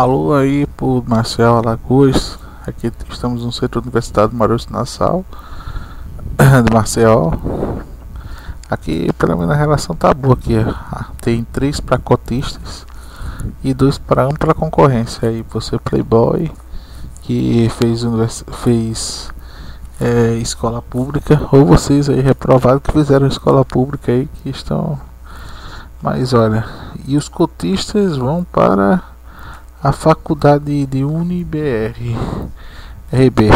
Alô aí por Marcel Alagoas. Aqui estamos no Centro Universitário Maurício Nassau de Marcel. Aqui pelo menos a relação tá boa aqui. Tem três para cotistas e dois para um para concorrência. Aí você playboy que fez fez é, escola pública ou vocês aí reprovados que fizeram escola pública aí que estão mas olha e os cotistas vão para a faculdade de UniBR RB.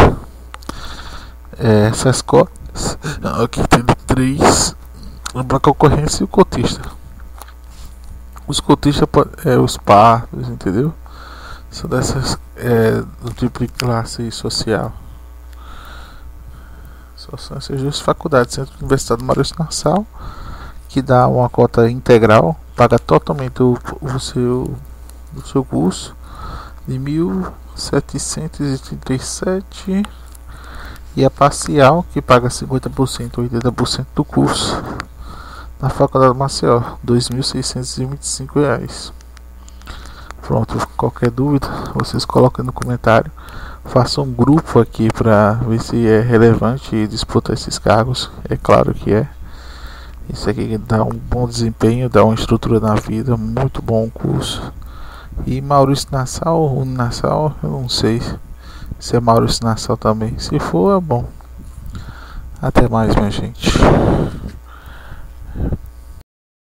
É, cotas aqui tem três para concorrência e o cotista. Os cotistas é os pardos, entendeu? São dessas é, do tipo de classe social. Só são essas duas faculdades, Centro Universidade Maurício Nassau, que dá uma cota integral, paga totalmente o, o seu do seu curso de 1737 e a parcial que paga 50% ou 80% do curso na Faculdade Maceió, R$ 2.625. Pronto, qualquer dúvida, vocês coloquem no comentário. Façam um grupo aqui para ver se é relevante disputar esses cargos. É claro que é. Isso aqui dá um bom desempenho, dá uma estrutura na vida, muito bom curso. E Maurício Nassau, o Nassau, eu não sei se é Maurício Nassau também. Se for, é bom. Até mais, minha gente.